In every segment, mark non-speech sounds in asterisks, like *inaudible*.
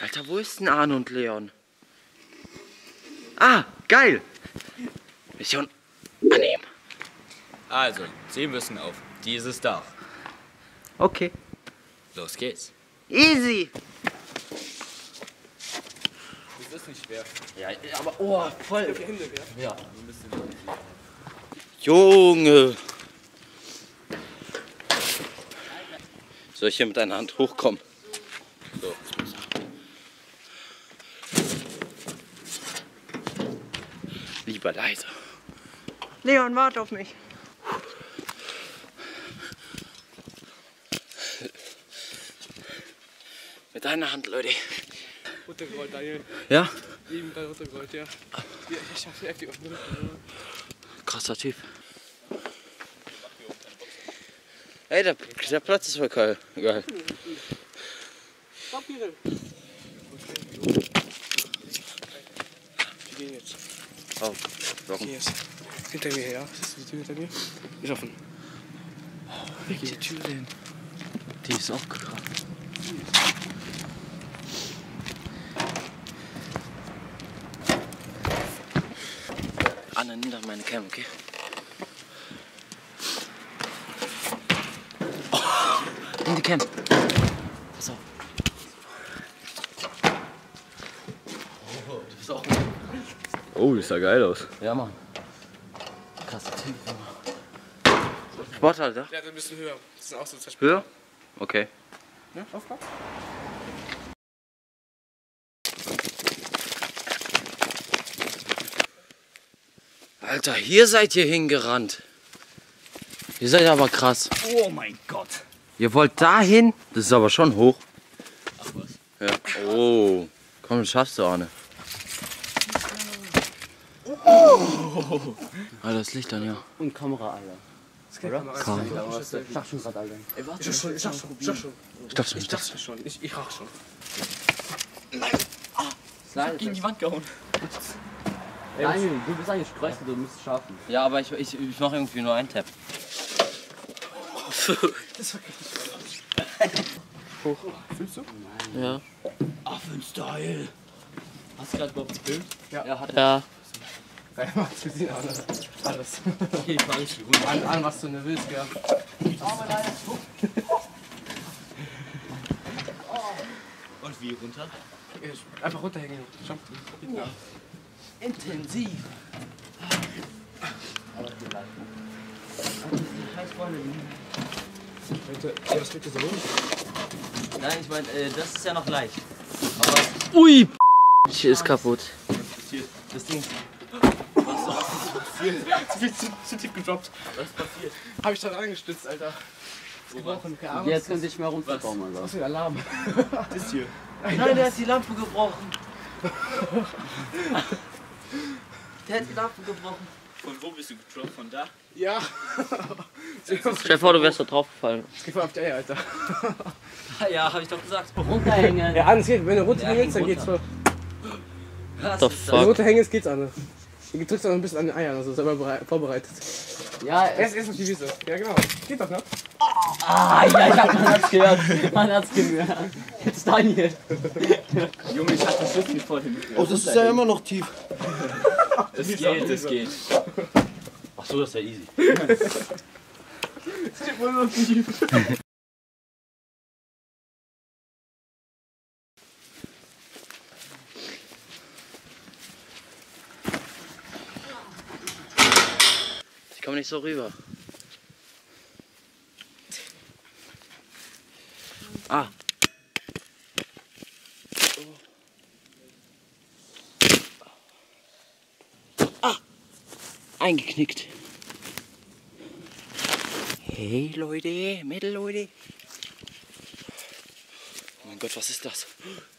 Alter, wo ist denn Arne und Leon? Ah, geil. Mission annehmen. Also, Sie müssen auf dieses Dach. Okay. Los geht's. Easy. Das ist nicht schwer. Ja, aber oh, voll. Ja. Junge. Soll ich hier mit deiner Hand hochkommen? Lieber leise. Leon, warte auf mich. Mit deiner Hand, Leute. Runtergerollt, Daniel. Ja? Eben da runtergerollt, ja. ja ich hab heftig auf den Rücken. Krasser Typ. Ey, der, der Platz ist voll geil. geil. Papiere. Wir gehen jetzt. Oh, warum? Hier ist. Hinter mir, ja. Ist die Tür hinter mir? Ist offen. Welche Tür denn? Die ist auch krass. Anne, nimm doch meine Cam, okay? Oh, nimm die Cam. Pass auf. Oh, du bist auch Oh, das sah geil aus. Ja, Mann. Krasser Typ, Junge. Sporthalter? Ja, ein bisschen höher. Das sind auch so zwei Höher? Okay. Ne? Aufgabe? Alter, hier seid ihr hingerannt. Ihr seid aber krass. Oh mein Gott. Ihr wollt dahin? Das ist aber schon hoch. Ach was. Ja. Oh. Komm, das schaffst du, Arne. Alter, *laughs* das Licht an, ja. Und Kamera, Alter. Das man rein. Ich sag schon grad, Alter. Ey, warte. Ich sag schon, ich sag schon, ich sag schon. Ich darf schon, Ich ich darf dachte schon. Ich, ich rach schon. Slide. Gegen die Wand gehauen. Daniel, du bist eigentlich Kreuzer, du musst es schaffen. Ja, aber ich, ich, ich mache irgendwie nur einen Tap. *laughs* Fühlst du? Ja. Affen-Style. Hast du gerade überhaupt gefilmt? Ja, hat er. Rein mal zu sehen. Alles. Runter. An, an was du ne willst, gell? Und wie runter? Einfach runterhängen. Schau. Intensiv. Leute, ey, was dir so los? Nein, ich meine, äh, das ist ja noch leicht. Aber. Ui! ist kaputt. Das Ding. *laughs* Zu viel zu, zu tief gedroppt. Was passiert? Hab ich dran angestützt, Alter. Ist gebrochen, keine Ahnung. Jetzt können Sie nicht mehr runterkommen, Alter. Was für ein Alarm. *laughs* Das hier. Nein, der hat die Lampe gebrochen. *laughs* Der hat die Lampe gebrochen. Von wo bist du gedroppt? Von da? Ja. Stell dir vor, du wärst da draufgefallen. Geh voll auf die Eier, Alter. Ja, hab ich doch gesagt. Runterhängen. Ja, Anne, es geht. Wenn du Ja, runterhängst, dann häng geht's voll. Was The ist Wenn du runterhängst, geht's, Anne. Du drückst auch ein bisschen an den Eiern, also selber berei- vorbereitet. Ja, Erst, erst auf die Wiese. Ja, genau. Geht doch, ne? ah, ja, ich hab man hat's gehört. Man hat's gehört. Jetzt Daniel. Junge, ich hab den Schiff nicht vor dem. Oh, das ist ja immer noch tief. Es geht, es geht. Ach so, das ist ja easy. *laughs* Steht wohl noch tief. Komme nicht so rüber. Ah. Ah. Eingeknickt. Hey Leute, Mädel Leute. Oh mein Gott, was ist das?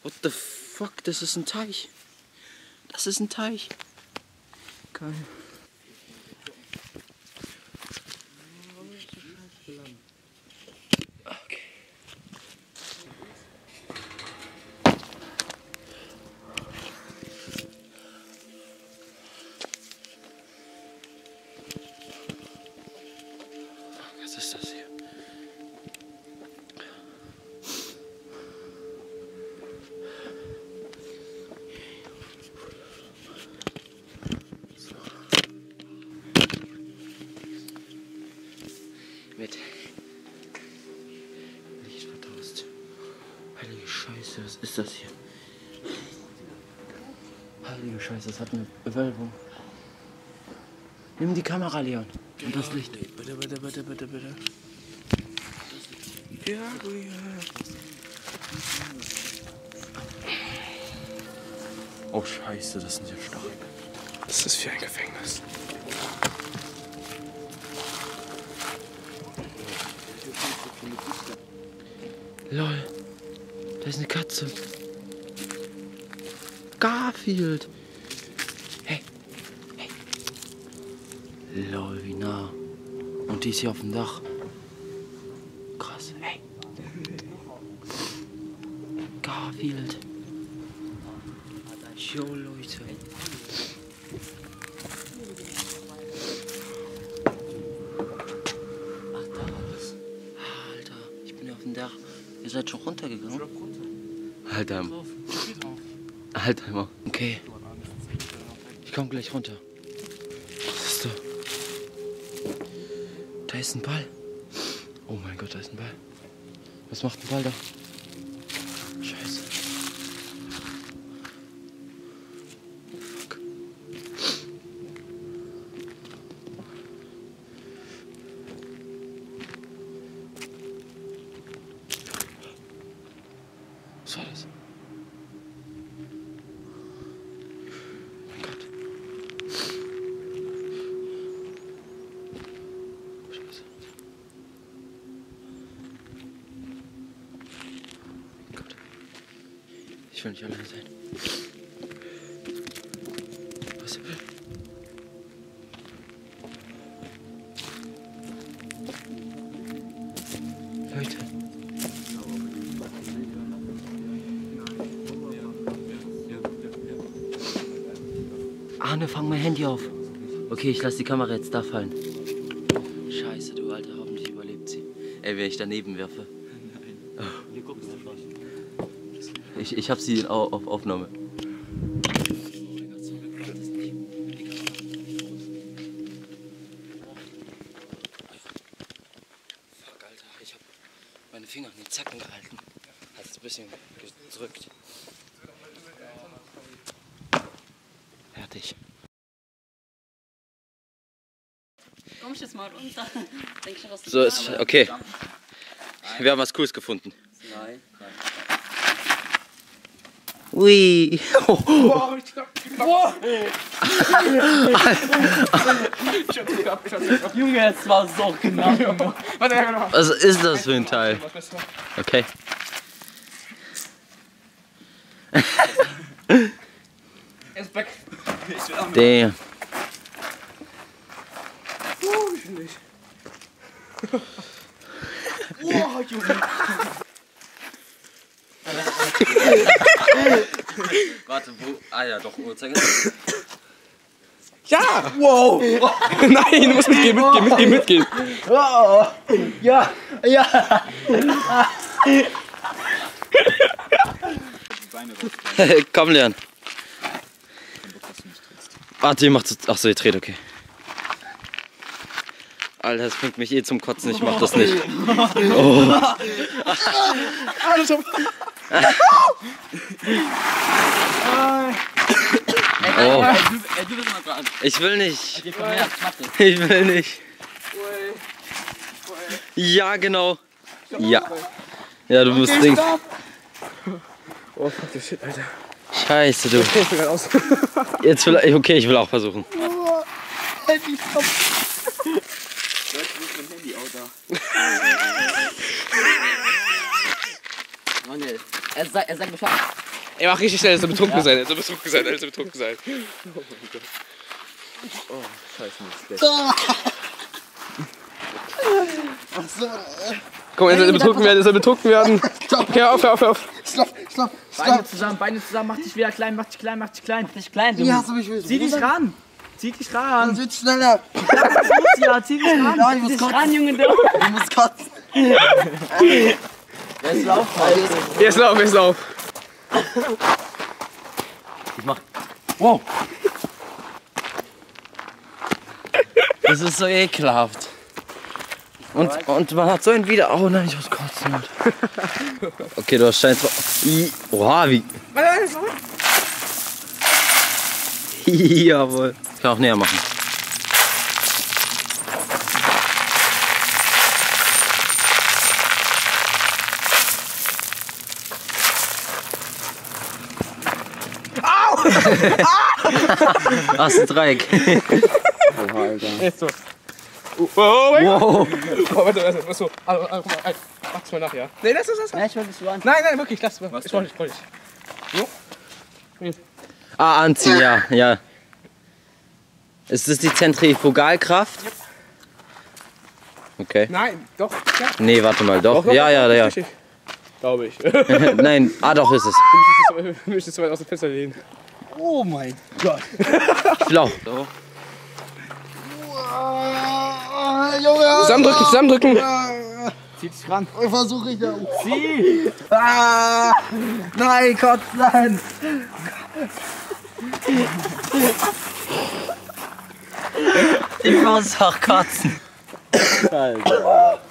What the fuck? Das ist ein Teich. Das ist ein Teich. Geil. Ist das hier? Heilige Scheiße, das hat eine Wölbung. Nimm die Kamera, Leon. Und das Licht. Bitte, bitte, bitte, bitte, bitte. Ja, ja. Oh Scheiße, das sind ja stark. Das ist wie ein Gefängnis. Lol. Da ist eine Katze. Garfield. Hey. Hey. Lol, wie nah. Und die ist hier auf dem Dach. Ihr seid schon runtergegangen? Alter. Alter, immer. Okay. Ich komm gleich runter. Was ist da? Da ist ein Ball. Oh mein Gott, da ist ein Ball. Was macht ein Ball da? Ich will nicht allein sein. Was? Leute. Arne, fang mein Handy auf. Okay, ich lasse die Kamera jetzt da fallen. Scheiße, du Alter, hoffentlich überlebt sie. Ey, wenn ich daneben werfe. Wir gucken einfach. Ich, ich hab sie au- auf Aufnahme. Fuck, Alter, ich hab meine Finger an den Zacken gehalten. Hat es ein bisschen gedrückt. Fertig. Komm ich jetzt mal runter. *laughs* Denk schon, dass du So ist okay. Wir haben was Cooles gefunden. Nein. Ui. Boah, ich glaub, boah. Junge, es war so knapp. Genau. Was ist das für ein Teil? Okay. Er ist weg. Damn. Oh, ich will nicht. Boah, Junge. *laughs* *laughs* Warte, wo? Ah ja, doch, Uhrzeiger. Ja! Wow! *laughs* Nein, du musst mitgehen, mitgehen, mitgehen, mitgehen. Ja, ja. *laughs* Komm, Leon. Warte, ihr macht so. Achso, ihr dreht, okay. Alter, das bringt mich eh zum Kotzen, ich mach das nicht. Oh. Oh. Ey, du, ey, du bist mal dran. Ich will nicht. Okay, komm her, ich will nicht. Ja, genau. Ja. Ja, du musst Ding. Oh, fuck the shit, Alter. Scheiße, du. Jetzt will ich. Okay, ich will auch versuchen. Sagt, er sagt Bescheid. Ey, mach richtig schnell, er soll betrunken sein, er soll betrunken sein, er soll betrunken sein. Komm, er soll betrunken werden, er soll betrunken werden. Hör auf, hör auf, hör auf. Stopp, stopp, Beine stopp. zusammen, Beine zusammen, mach dich wieder klein, mach dich klein, mach dich klein. Mach dich klein, Wie hast du mich Zieh dich ran. Zieh dich ran. Dann wird schneller. Ja, zieh dich ran. Ja, ich muss zieh dich kotzen. ran, Junge. Du. Ich *laughs* muss kotzen. *laughs* Jetzt lauf mal. Jetzt lauf, jetzt lauf. Wow. Das ist so ekelhaft. Und, und man hat so ein wieder. Oh nein, ich muss kotzen. Okay, du hast Stein drauf. Oha, wie. *laughs* Jawohl. Ich kann auch näher machen. Au! Hast du Dreieck. Jetzt so. Oh, oh mein Gott. Wow. Oh, warte, warte, warte, so. Also, also, guck mal. Mach's mal nach, ja? Nee, lass, lass, lass. Ja, ich will das so an. Nein, nein, wirklich, lass. Was ich wollte, ich wollte. Ah, anziehen, ja, ja. Ist das die Zentrifugalkraft? Okay. Nein, doch, ja. Nee, warte mal, doch. Doch, doch, Ja, ja, ja. Glaube ich. *laughs* Nein, ah, doch ist es. *laughs* müsstest zu weit aus dem Fenster lehnen. Oh mein Gott. Schlau. Junge, Zusammendrücken, zusammendrücken. Zieh dich ran. versuche ich ja. Zieh! Ah, nein, Gott, nein! Ich muss auch kotzen.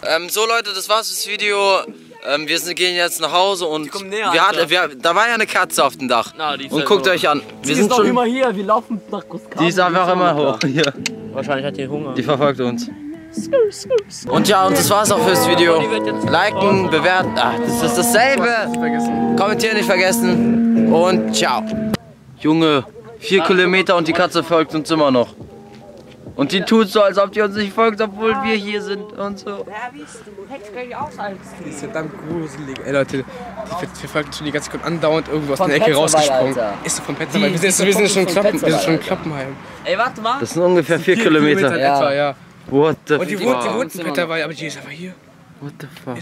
Ähm, so Leute, das war's fürs Video. Ähm, wir sind, gehen jetzt nach Hause und näher, wir hatten, wir, da war ja eine Katze auf dem Dach. Na, die ist und halt guckt euch an. Wir Die sind ist doch schon. immer hier, wir laufen nach Guskam. Die ist einfach immer hoch. Hier. Wahrscheinlich hat die Hunger. Die verfolgt uns. Und ja, und das war's auch fürs Video. Liken, bewerten. Ach, das ist dasselbe. Kommentieren nicht vergessen. Und ciao. Junge, vier Kilometer und die Katze folgt uns immer noch. Und die tut so, als ob die uns nicht folgt, obwohl wir hier sind und so. Die ist verdammt gruselig. Ey Leute, die ver- verfolgt schon die ganze Zeit andauernd irgendwo aus Von der Ecke rausgesprungen. Alter. Ist doch von Petzerwald. Wir Die- sind, wir sind schon Klappen, wir sind schon Klappenheim. Ey, warte mal. Das sind ungefähr vier Kilometer. in Ja. etwa, ja. What the Und die fuck? wohnt, die wohnt in Petzerwald, aber die ist aber hier. What the fuck?